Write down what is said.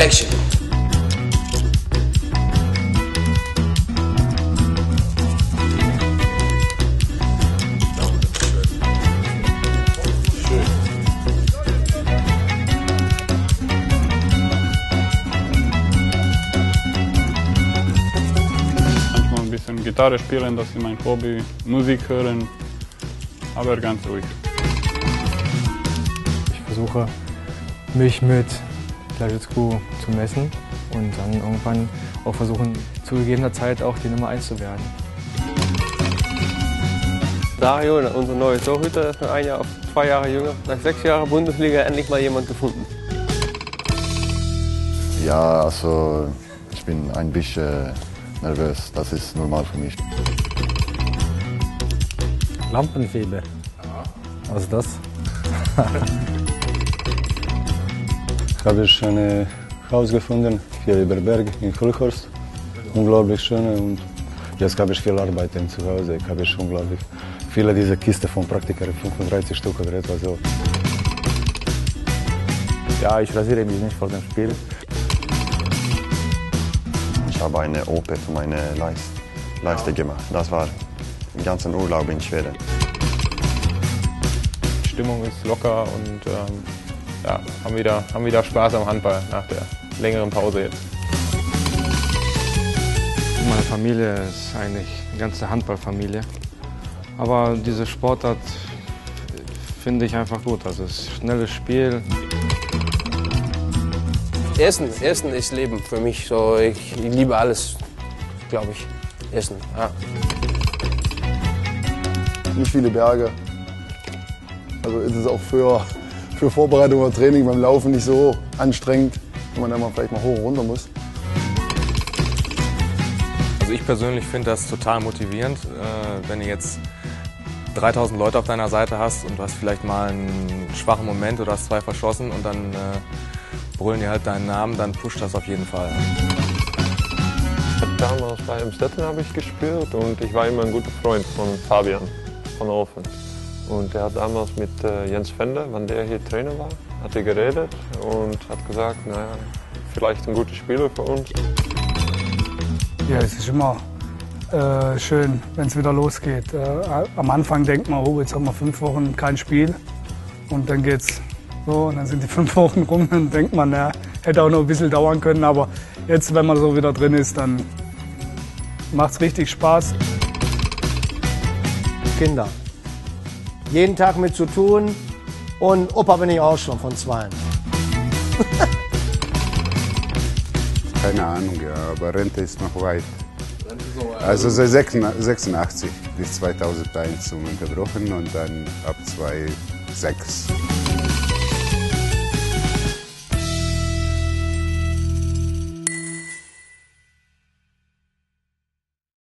Action. Manchmal ein bisschen Gitarre spielen, das ist mein Hobby. Musik hören, aber ganz ruhig. Ich versuche mich mit Blajitsku zu messen und dann irgendwann auch versuchen, zu gegebener Zeit auch die Nummer 1 zu werden. Dario, unser neuer Torhüter, ist ein Jahr auf zwei Jahre jünger. Nach sechs Jahren Bundesliga endlich mal jemand gefunden. Ja, also ich bin ein bisschen nervös. Das ist normal für mich. Lampenfieber. Was ist das? habe ich ein Haus gefunden, hier über Berg in Kulkhorst. Unglaublich schön und jetzt habe ich viel Arbeit zu Hause. Ich habe schon, glaube ich, viele dieser Kisten von Praktiker, 35 Stück oder etwa so. Ja, ich rasiere mich nicht vor dem Spiel. Ich habe eine OP für meine Leiste, Leiste gemacht. Das war den ganzen Urlaub in Schweden. Die Stimmung ist locker und ähm, ja, haben, wieder, haben wieder Spaß am Handball nach der längeren Pause jetzt. Meine Familie ist eigentlich eine ganze Handballfamilie. Aber diese Sportart finde ich einfach gut. Also es ist schnelles Spiel. Essen, Essen ist Leben für mich. So, ich, ich liebe alles, glaube ich. Essen, ja. Nicht viele Berge. Also ist es auch für, für Vorbereitung oder Training beim Laufen nicht so anstrengend, wenn man dann mal vielleicht mal hoch und runter muss. Also ich persönlich finde das total motivierend, äh, wenn du jetzt 3000 Leute auf deiner Seite hast und du hast vielleicht mal einen schwachen Moment oder hast zwei verschossen und dann äh, brüllen die halt deinen Namen, dann pusht das auf jeden Fall. Damals bei Emstetten habe ich gespielt und ich war immer ein guter Freund von Fabian von Ofen. Und er hat damals mit äh, Jens Fender, wann der hier Trainer war, hat er geredet und hat gesagt, naja, vielleicht ein guter Spieler für uns. Ja, es ist immer äh, schön, wenn es wieder losgeht. Äh, am Anfang denkt man, oh, jetzt haben wir fünf Wochen kein Spiel und dann geht's so und dann sind die fünf Wochen rum und denkt man, ja, hätte auch noch ein bisschen dauern können, aber jetzt, wenn man so wieder drin ist, dann macht es richtig Spaß. Kinder. Jeden Tag mit zu tun und Opa bin ich auch schon von zweien. Keine Ahnung, ja, aber Rente ist noch weit. Also seit 86 bis 2001 ununterbrochen und dann ab 2006